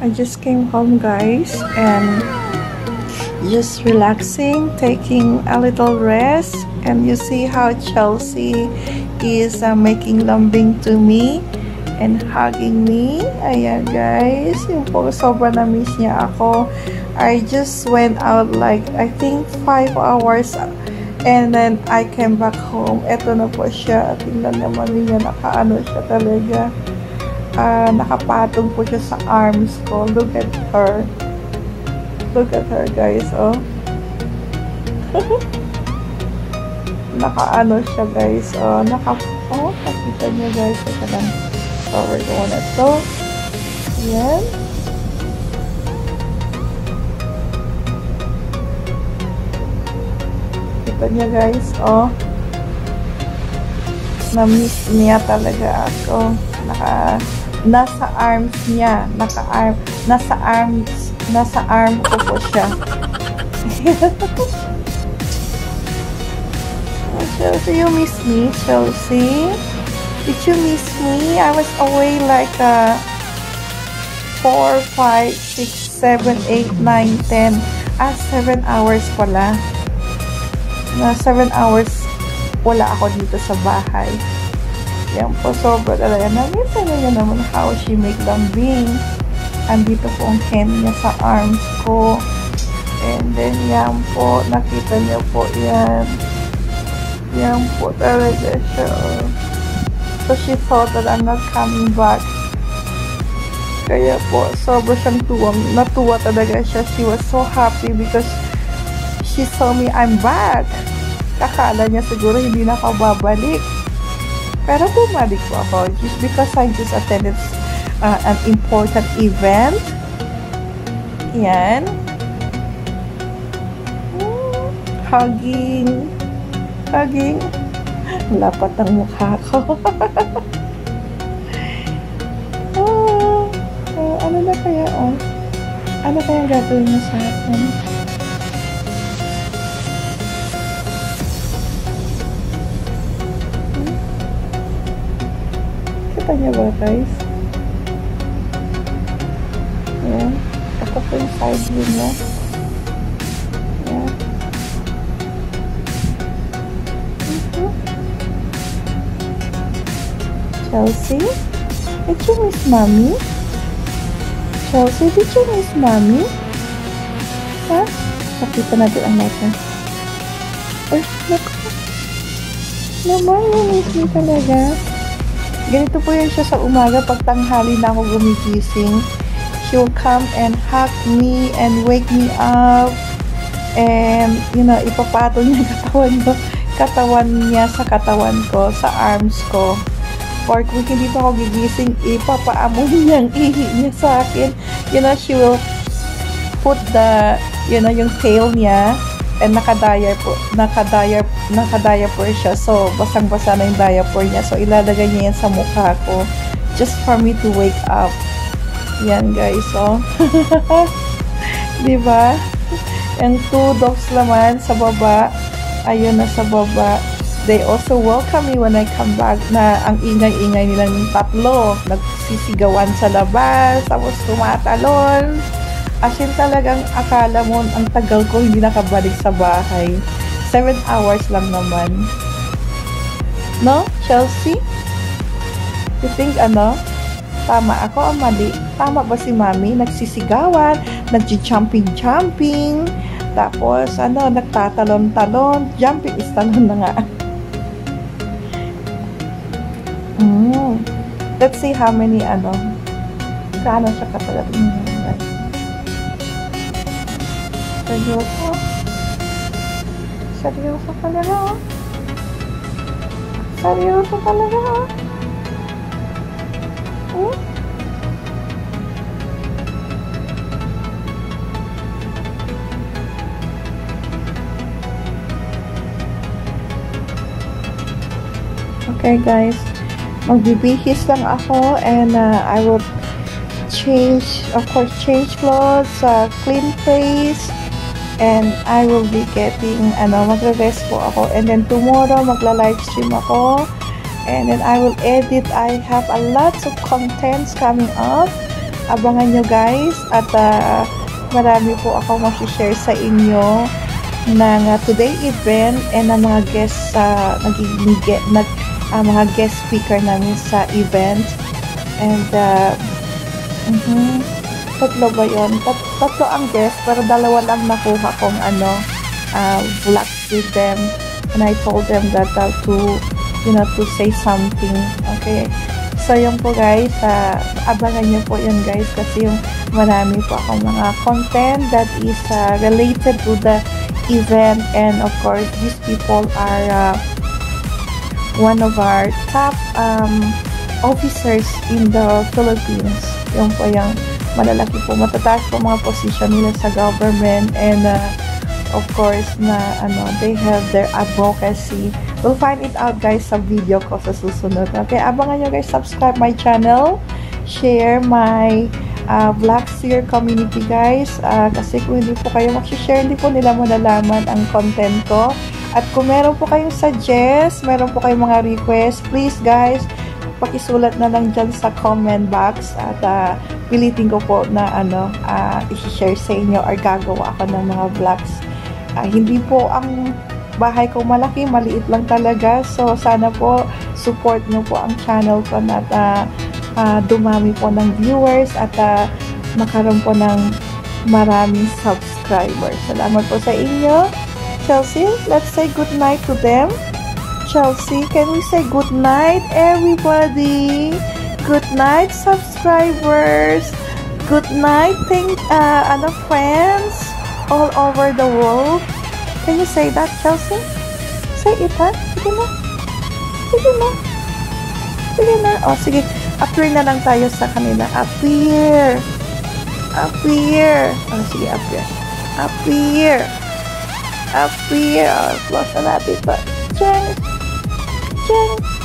I just came home guys and just relaxing taking a little rest and you see how Chelsea is uh, making lambing to me and hugging me ayan guys yung po sobrang na-miss niya ako I just went out like I think 5 hours and then I came back home eto na po siya tingnan naman niya nakaano siya talaga uh, nakapatong po siya sa arms ko. Look at her. Look at her, guys, oh. Nakaano siya, guys. Oh, naka... Oh, nakita niyo, guys. Ito lang. Cover ko na to. Yan. Kita niyo, guys, oh. Na-miss niya talaga ako. Naka nasa arms niya, naka-arm, nasa arms, nasa arm ko po siya. Chelsea, you miss me, Chelsea? Did you miss me? I was away like uh, 4, 5, 6, 7, 8, 9, 10. Ah, 7 hours pala. Na 7 hours wala ako dito sa bahay. Yan po, sobra talaga. Nakita niyo naman how she make lambing. Andito po ang hand niya sa arms ko. And then, yan po, nakita niyo po yan. Yan po talaga siya. So, she thought that I'm not coming back. Kaya po, sobra siyang tuwang. Natuwa talaga siya. She was so happy because she saw me, I'm back. Kakala niya siguro hindi na ako babalik. Pero bumalik po ako just because I just attended uh, an important event. Yan. Hmm, hugging. Hugging. Lapat ang mukha ko. oh, oh, ano na kaya, oh? Ano kaya gagawin mo sa akin? Nakita niyo ba guys? Ayan. Ito po yung side view niya. Ayan. Chelsea? Did you miss mommy? Chelsea, did you miss mommy? Ha? Pakita natin ang mata. Ay, naku. Naman, miss me talaga. Ganito po yun siya sa umaga pag tanghali na ako gumigising. She will come and hug me and wake me up. And, you know, ipapato niya katawan ko, katawan niya sa katawan ko, sa arms ko. Or kung hindi pa ako gigising, ipapaamoy niya ang ihi niya sa akin. You know, she will put the, you know, yung tail niya and naka-diaper, naka-diaper, naka-diaper siya. So, basang-basa na yung diaper niya. So, ilalagay niya yan sa mukha ko. Just for me to wake up. Yan, guys. So, oh. diba? And two dogs naman sa baba. Ayun na sa baba. They also welcome me when I come back na ang ingay-ingay nilang tatlo. Nagsisigawan sa labas. Tapos tumatalon. As in talagang akala mo ang tagal ko hindi nakabalik sa bahay. 7 hours lang naman. No, Chelsea? You think ano? Tama ako ang mali. Tama ba si mami? Nagsisigawan, nagji-jumping-jumping, tapos ano, nagtatalon-talon. Jumping is talon na nga. Mm. Let's see how many ano, kaano siya katagal. Mm. Seryoso. Seryoso talaga, oh. Seryoso talaga, oh. Hmm? Okay, guys. Magbibihis lang ako and uh, I will change, of course, change clothes, uh, clean face, and I will be getting, ano, magre-rest po ako. And then tomorrow, magla-live stream ako. And then I will edit. I have a lots of contents coming up. Abangan nyo guys. At uh, marami po ako mag-share sa inyo ng uh, today event and ng mga guests sa uh, nagiging nag, uh, mga guest speaker namin sa event. And uh, mm -hmm, tatlo ba yun? Tat tatlo ang guest pero dalawa lang nakuha kong ano uh, vlogs with them. And I told them that uh, to you know, to say something. Okay? So, yun po guys, uh, abangan nyo po yun guys kasi yung marami po akong mga content that is uh, related to the event and of course, these people are uh, one of our top um, officers in the Philippines. Yung po yung malalaki po, matataas po mga position nila sa government and uh, of course na ano, they have their advocacy We'll find it out guys sa video ko sa susunod. Okay, abangan nyo guys, subscribe my channel, share my uh, vlogs to your community guys. Uh, kasi kung hindi po kayo mag-share, hindi po nila malalaman ang content ko. At kung meron po kayong suggest, meron po kayong mga request, please guys, pakisulat na lang dyan sa comment box at uh, pilitin ko po na ano, uh, i-share sa inyo or gagawa ako ng mga vlogs. Uh, hindi po ang bahay ko malaki, maliit lang talaga. So, sana po support nyo po ang channel ko na uh, uh, dumami po ng viewers at uh, makaroon po ng maraming subscribers. Salamat po sa inyo. Chelsea, let's say good night to them. Chelsea, can we say good night, everybody? Good night, subscribers. Good night, thank, uh, ano, friends all over the world. Can you say that, Chelsea? Say it, ha? Sige na. Sige na. Sige na. O, oh, sige. Appear na lang tayo sa kanila. Appear. Appear. O, oh, sige, appear. Appear. Appear. O, oh, close na natin ito. Jen. Jen.